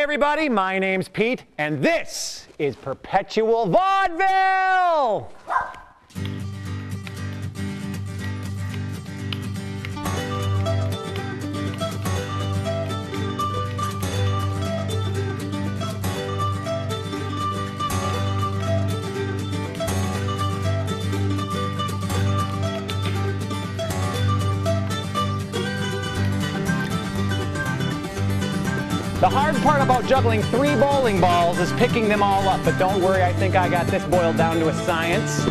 everybody. My name's Pete, and this is Perpetual Vaudeville. The hard part about juggling three bowling balls is picking them all up, but don't worry, I think I got this boiled down to a science.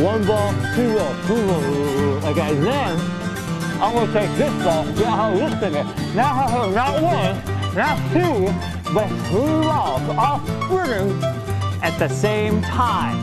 One ball, two ball, two ball. Okay, then I'm gonna take this ball, get how this is. Now I have not one, not two, but three balls all spinning At the same time.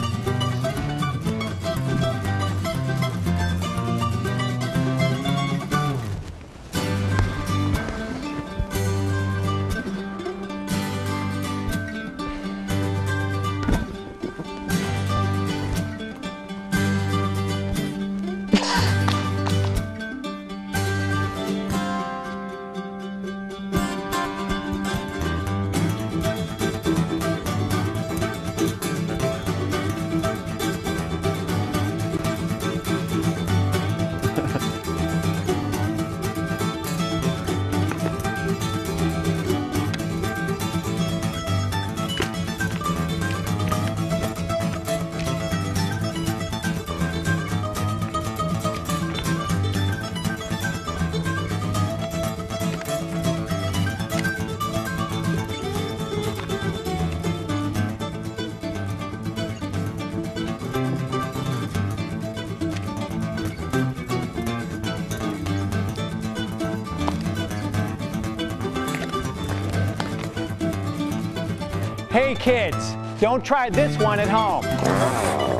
Hey kids, don't try this one at home.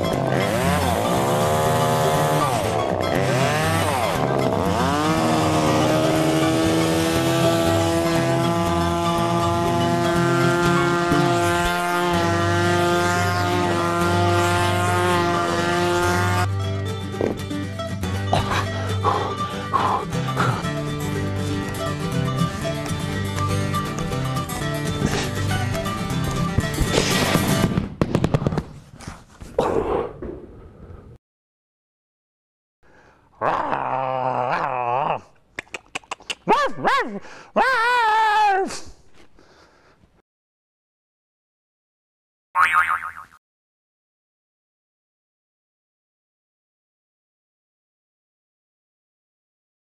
Ralph!